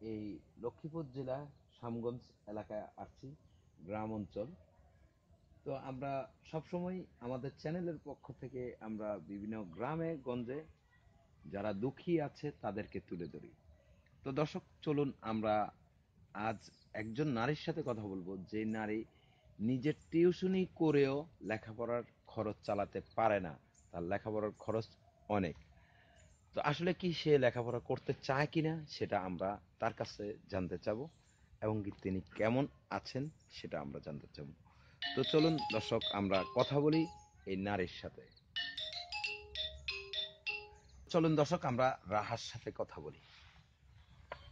এই লক্ষ্মীপুর জেলা শ্যামগঞ্জ এলাকায় আসছি, গ্রাম অঞ্চল। তো আমরা সবসময় আমাদের চ্যানেলের পক্ষ থেকে আমরা বিভিন্ন গ্রামে, গঞ্জে যারা দুঃখী আছে তাদেরকে তুলে ধরি। তো দর্শক, চলুন আমরা আজ একজন নারীর সাথে কথা বলব। যে নারী নিজের টিউশনি করেও লেখাপড়ার খরচ চালাতে পারে না। তার লেখাপড়ার খরচ অনেক। তো আসলে কি সে লেখাপড়া করতে চায় কিনা সেটা আমরা তার কাছে জানতে চাবো এবং কি তিনি কেমন আছেন সেটা আমরা জানতে চাবো। তো চলুন দর্শক আমরা কথা বলি এই নারীর সাথে। চলুন দর্শক আমরা রাহার সাথে কথা বলি।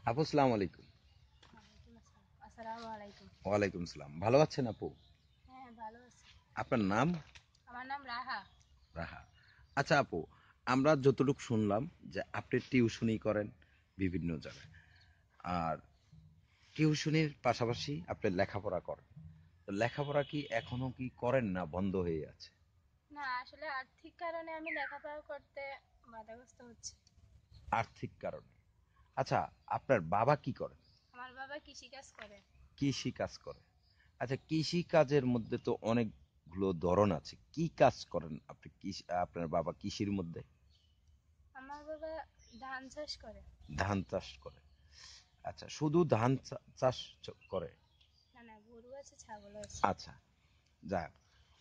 আপু সালাম আলাইকুম। ওয়ালাইকুম সালাম ভালো আছেন আপু? হ্যাঁ ভালো আছি। আপনার নাম? আমার নাম রাহা। রাহা। আচ্ছা আপু আমরা যতটুকু শুনলাম যে আপনি টিউশনি করেন বিভিন্ন জায়গায়। আর টিউশনির পাশাপাশি আপনি লেখাপড়া করেন। তো লেখাপড়া কি এখনও কি করেন না বন্ধ হয়ে আছে? না আসলে আর্থিক কারণে আমি লেখাপড়া করতে বাধাগ্রস্ত হচ্ছে। আর্থিক কারণে? আচ্ছা আপনার বাবা কি করেন? আমার বাবা কৃষিকাজ করে। কৃষি কাজ করে। আচ্ছা কৃষি কাজের মধ্যে তো অনেকগুলো ধরন আছে। কি কাজ করেন আপনি? কৃষি আপনার বাবা কৃষির মধ্যে? আমার বাবা ধান চাষ করে। ধান চাষ করে। আচ্ছা শুধু ধান চাষ করে? না না গরু আছে ছাগল আছে। আচ্ছা যাক।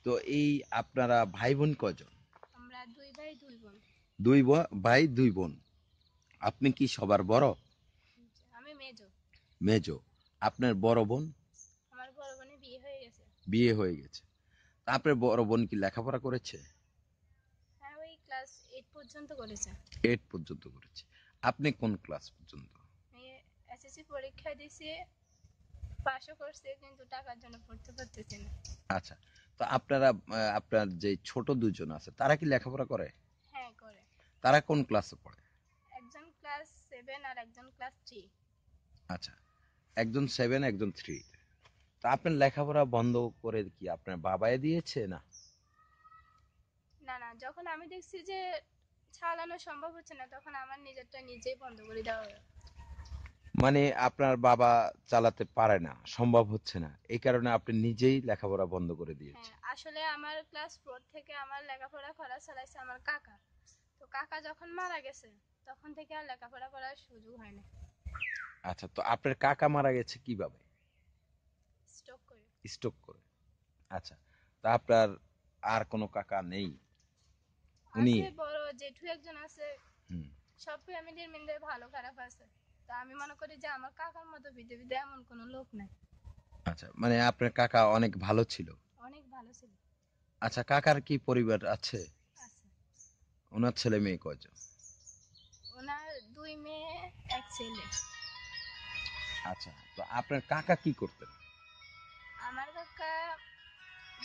তো এই আপনারা ভাই বোন কজন আমরা দুই ভাই দুই বোন। দুই ভাই দুই বোন। আপনি কি সবার বড়? আমি মেজো। মেজো। আপনার বড় বোন? আমার বড় বোনের বিয়ে হয়ে গেছে। বিয়ে হয়ে গেছে। আপনার বড় বোন কি লেখাপড়া করেছে? হ্যাঁ ওই ক্লাস এইট পর্যন্ত করেছে। এইট পর্যন্ত করেছে। আপনি কোন ক্লাস পর্যন্ত? আমি এসএসসি পরীক্ষা দিয়েছি পাশও করছে কিন্তু টাকার জন্য পড়তে পারতেছি না। আচ্ছা তো আপনারা আপনার যে ছোট দুজন আছে তারা কি লেখাপড়া করে? হ্যাঁ করে। তারা কোন ক্লাসে পড়ে? একজন ক্লাস সেভেন আর একজন ক্লাস থ্রি আচ্ছা একজন সেভেন একজন থ্রি তা আপনার লেখাপড়া বন্ধ করে কি আপনার বাবাই দিয়েছে না? না না যখন আমি দেখছি যে চালানো সম্ভব হচ্ছে না তখন আমার নিজেরটা নিজেই বন্ধ করে দেওয়া। মানে আপনার বাবা চালাতে পারে না সম্ভব হচ্ছে না। এই কারণে আপনি নিজেই লেখাপড়া বন্ধ করে দিয়েছে হ্যাঁ আসলে আমার ক্লাস ফোর থেকে আমার লেখাপড়া করা চালাইছে আমার কাকা। তো কাকা যখন মারা গেছে তখন থেকে আর লেখাপড়া করার সুযোগ হয় না আচ্ছা তো আপনার কাকা মারা গেছে কীভাবে? স্টক করে। আচ্ছা তা আপনার আর কোনো কাকা নেই? উনি আছে বড় জেঠু একজন আছে। হুম। সব ফ্যামিলির মধ্যে ভালো খারাপ আছে। তা আমি মনে করি যে আমার কাকার মতো পৃথিবীতে এমন কোনো লোক নাই। আচ্ছা মানে আপনার কাকা অনেক ভালো ছিল? অনেক ভালো ছিল। আচ্ছা কাকার কি পরিবার আছে? আছে। ওনার ছেলে মেয়ে কয়জন? ওনার দুই মেয়ে এক ছেলে। আচ্ছা তো আপনার কাকা কি করতেন? আমার কাকা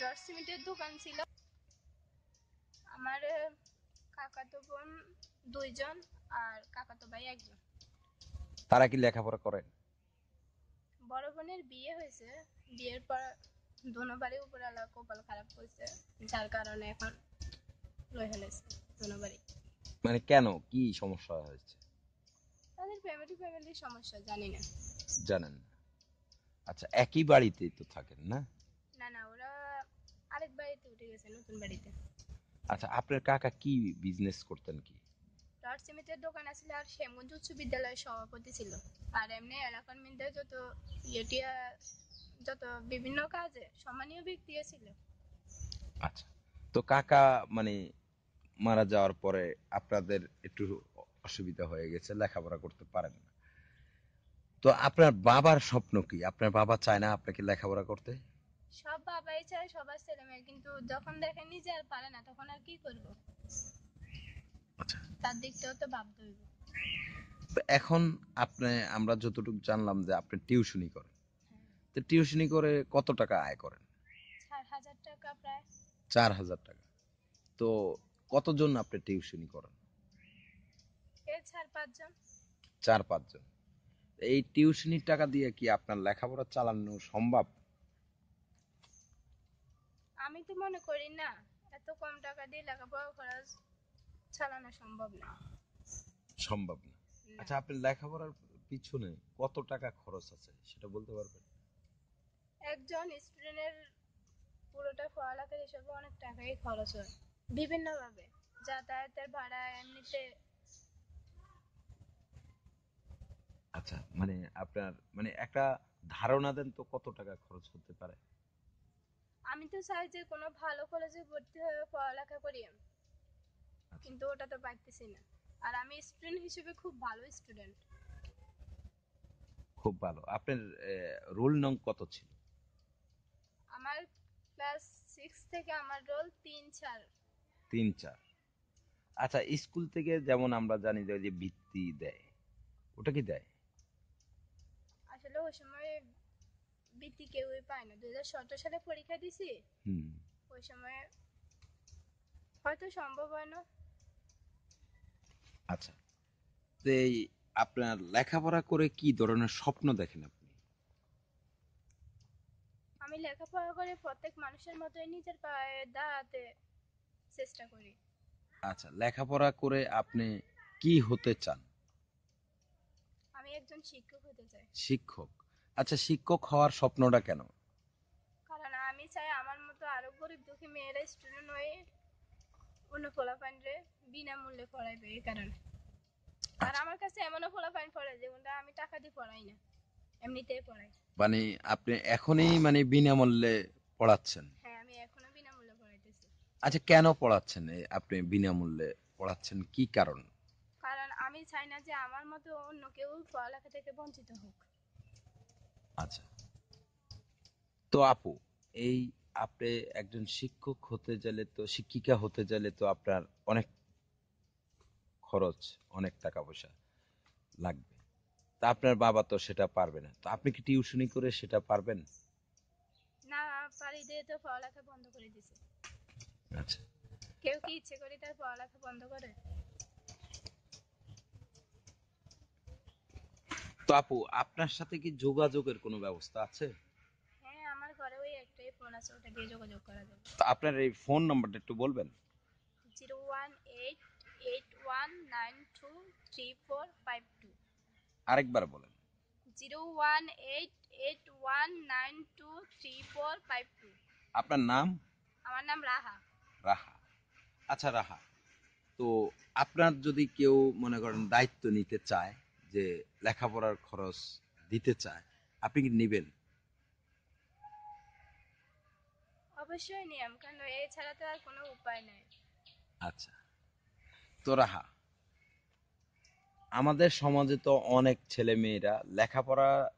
রড সিমেন্টের দোকান ছিল। আমার কাকাতো বোন দুইজন আর কাকাতো ভাই একজন। তারা কি লেখাপড়া করেন? বড় বোনের বিয়ে হয়েছে। বিয়ের পর দোনো বাড়ি উপরালা কপাল খারাপ করছে যার কারণে এখন রয়ে দোনো বাড়ি। মানে কেন? কি সমস্যা হয়েছে? তাদের ফ্যামিলি ফ্যামিলির সমস্যা জানি না। জানেন না। আচ্ছা একই বাড়িতে তো থাকেন না? না না ওরা আরেক বাড়িতে উঠে গেছে নতুন বাড়িতে। আচ্ছা আপনার কাকা কি বিজনেস করতেন কি? রড সিমেন্টের দোকান আছিল আর শ্যামগঞ্জ উচ্চ বিদ্যালয়ের সভাপতি ছিল। আর এমনি এলাকার মধ্যে যত ইয়েটিয়া যত বিভিন্ন কাজে সম্মানীয় ব্যক্তি ছিল। আচ্ছা তো কাকা মানে মারা যাওয়ার পরে আপনাদের একটু অসুবিধা হয়ে গেছে লেখাপড়া করতে পারেন না। তো আপনার বাবার স্বপ্ন কি? আপনার বাবা চায় না আপনাকে লেখাপড়া করতে? সব বাবাই চায় সবার ছেলে মেয়ে। কিন্তু যখন দেখে নিজে আর পারে না তখন আর কি করব? আচ্ছা। তার দিকটাও তো ভাবতে হইব। তো এখন আপনি আমরা যতটুকু জানলাম যে আপনি টিউশনি করেন। হ্যাঁ। তো টিউশনি করে কত টাকা আয় করেন? চার হাজার টাকা প্রায়। চার হাজার টাকা। তো কতজন আপনি টিউশনি করেন? চার পাঁচজন। চার পাঁচজন। এই টিউশনির টাকা দিয়ে কি আপনার লেখাপড়া চালানো সম্ভব? আমি তো মনে করি না এত কম টাকা দিয়ে লেখাপড়া খরচ চালানো সম্ভব না। সম্ভব না। না। আচ্ছা আপনি লেখাপড়ার পিছনে কত টাকা খরচ আছে সেটা বলতে পারবেন? একজন স্টুডেন্টের পুরোটা পড়ালেখার হিসেবে অনেক টাকাই খরচ হয় বিভিন্নভাবে। যাতায়াতের ভাড়া এমনিতে আচ্ছা মানে আপনার মানে একটা ধারণা দেন তো কত টাকা খরচ হতে পারে? আমি তো চাই যে কোনো ভালো কলেজে ভর্তি হয়ে পড়ালেখা করি। আমি। কিন্তু ওটা তো পাইতেছি না। আর আমি স্টুডেন্ট হিসেবে খুব ভালো স্টুডেন্ট খুব ভালো। আপনার রোল নং কত ছিল? আমার ক্লাস সিক্স থেকে আমার রোল তিন চার। তিন চার। আচ্ছা স্কুল থেকে যেমন আমরা জানি যে বৃত্তি দেয় ওটা কি দেয়? আসলে ওই সময় বৃত্তি কেউই পায় না। দু হাজার সতেরো সালে পরীক্ষা দিছি। ওই সময় হয়তো সম্ভব হয় না। আচ্ছা। তো এই আপনার লেখাপড়া করে কি ধরনের স্বপ্ন দেখেন আপনি? আমি লেখাপড়া করে প্রত্যেক মানুষের মতোই নিজের পায়ে দাঁড়াতে চেষ্টা করি। আচ্ছা লেখাপড়া করে আপনি কি হতে চান? একজন শিক্ষক হতে চাই শিক্ষক। আচ্ছা শিক্ষক হওয়ার স্বপ্নটা কেন? কারণ আমি চাই আমার মতো আরও গরিব দুঃখী মেয়েরা স্টুডেন্ট হয়ে অন্য ফলাফানরে বিনামূল্যে পড়াইবে এই কারণে। আর আচ্ছা। আমার কাছে এমনও ফলাফান পড়ে যেগুলো আমি টাকা দিয়ে পড়াই না এমনিতেই পড়াই। মানে আপনি এখনই মানে বিনামূল্যে পড়াচ্ছেন? হ্যাঁ আমি এখনও বিনামূল্যে পড়াইতেছি। আচ্ছা কেন পড়াচ্ছেন? আপনি বিনামূল্যে পড়াচ্ছেন কি কারণ? চাই না যে আমার মতো অন্য কেউ পড়ালেখা থেকে বঞ্চিত হোক। আচ্ছা। তো আপু এই আপনি একজন শিক্ষক হতে গেলে তো শিক্ষিকা হতে গেলে তো আপনার অনেক খরচ অনেক টাকা পয়সা লাগবে। তা আপনার বাবা তো সেটা পারবে না। তো আপনি কি টিউশনি করে সেটা পারবেন? না পারি দিয়ে তো পড়ালেখা বন্ধ করে দিছে। আচ্ছা। কেউ কি ইচ্ছে করে তার পড়ালেখা বন্ধ করে? তো আপু আপনার সাথে কি যোগাযোগের কোনো ব্যবস্থা আছে? হ্যাঁ আমার ঘরে ওই একটাই ফোন আছে ওটা দিয়ে যোগাযোগ করা যাবে। তো আপনার এই ফোন নাম্বারটা একটু বলবেন? আরেকবার বলেন। আপনার নাম? আমার নাম রাহা। রাহা। আচ্ছা রাহা। তো আপনার যদি কেউ মনে করেন দায়িত্ব নিতে চায় যে লেখাপড়ার খরচ দিতে চায় আপনি কি নেবেন? অবশ্যই নিয়ম কারণ এছাড়া তো আর কোনো উপায় নাই। আচ্ছা। তো রাহা আমাদের সমাজে তো অনেক ছেলে মেয়েরা লেখাপড়া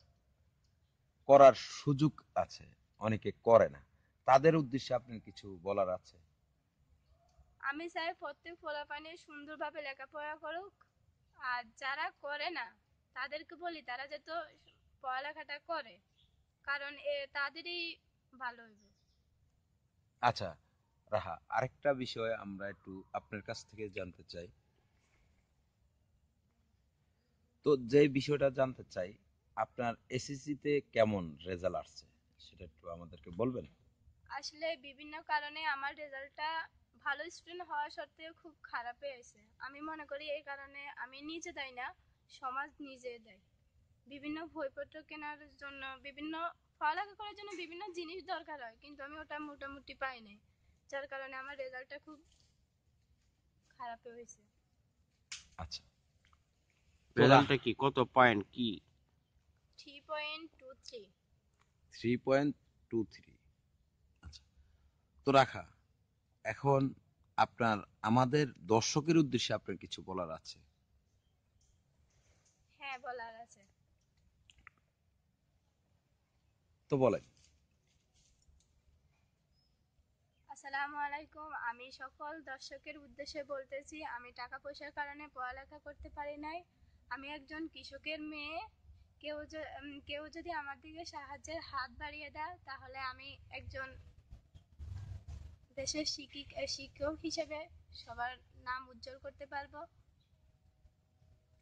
করার সুযোগ আছে অনেকে করে না। তাদের উদ্দেশ্যে আপনার কিছু বলার আছে? আমি চাই প্রত্যেক পোলাপানি সুন্দরভাবে লেখাপড়া করুক আর যারা করে না তাদেরকে বলি তারা যেত পড়ালেখাটা করে কারণ এ তাদেরই ভালো হইবে। আচ্ছা রাহা আরেকটা বিষয় আমরা একটু আপনার কাছ থেকে জানতে চাই। তো যে বিষয়টা জানতে চাই আপনার এসএসসি তে কেমন রেজাল্ট আসছে? সেটা একটু আমাদেরকে বলবেন? আসলে বিভিন্ন কারণে আমার রেজাল্টটা ভালো স্টুডেন্ট হওয়া সত্ত্বেও খুব খারাপ হয়েছে। আমি মনে করি এই কারণে আমি নিজে দেয় না সমাজ নিজে দেয়। বিভিন্ন বইপত্র কেনার জন্য বিভিন্ন পড়ালেখা করার জন্য বিভিন্ন জিনিস দরকার হয় কিন্তু আমি ওটা মোটামুটি পাই নাই। যার কারণে আমার রেজাল্টটা খুব খারাপ হয়েছে। আচ্ছা। রেজাল্টটা কি? কত পয়েন্ট কি? Three point two three three point two three আচ্ছা। তো রাখা। এখন আপনার আমাদের দর্শকের উদ্দেশ্যে আপনার কিছু বলার আছে? হ্যাঁ বলার আছে। তো বলেন। আসসালামু আলাইকুম। আমি সকল দর্শকের উদ্দেশ্যে বলতেছি আমি টাকা পয়সার কারণে পড়ালেখা করতে পারি নাই। আমি একজন কৃষকের মেয়ে। কেউ কেউ যদি আমার দিকে সাহায্যের হাত বাড়িয়ে দেয় তাহলে আমি একজন দেশের শিক্ষিক শিক্ষক হিসেবে সবার নাম উজ্জ্বল করতে পারব।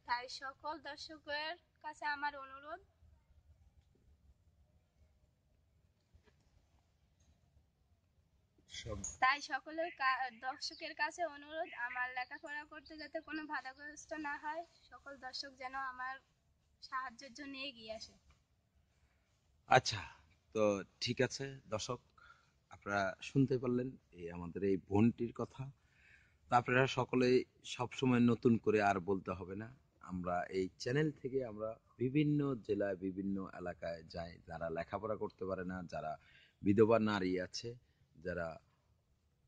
তাই সকল দর্শকের কাছে আমার অনুরোধ। তাই সকলের দর্শকের কাছে অনুরোধ আমার লেখাপড়া করতে যাতে কোনো বাধাগ্রস্ত না হয় সকল দর্শক যেন আমার সাহায্যের জন্য এগিয়ে আসে। আচ্ছা তো ঠিক আছে দর্শক। আপনারা শুনতে পারলেন এই আমাদের এই বোনটির কথা। তো আপনারা সকলেই সবসময় নতুন করে আর বলতে হবে না। আমরা এই চ্যানেল থেকে আমরা বিভিন্ন জেলায়, বিভিন্ন এলাকায় যাই। যারা লেখাপড়া করতে পারে না, যারা বিধবা নারী আছে, যারা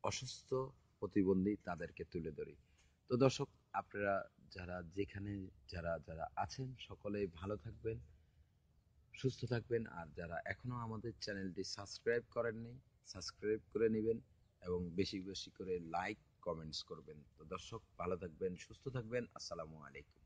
অসুস্থ প্রতিবন্ধী, তাদেরকে তুলে ধরি। তো দর্শক, আপনারা যারা যেখানে, যারা যারা আছেন, সকলেই ভালো থাকবেন, সুস্থ থাকবেন। আর যারা এখনও আমাদের চ্যানেলটি সাবস্ক্রাইব করেননি সাবস্ক্রাইব করে নেবেন এবং বেশি বেশি করে লাইক, কমেন্টস করবেন। তো দর্শক, ভালো থাকবেন, সুস্থ থাকবেন। আসসালামু আলাইকুম।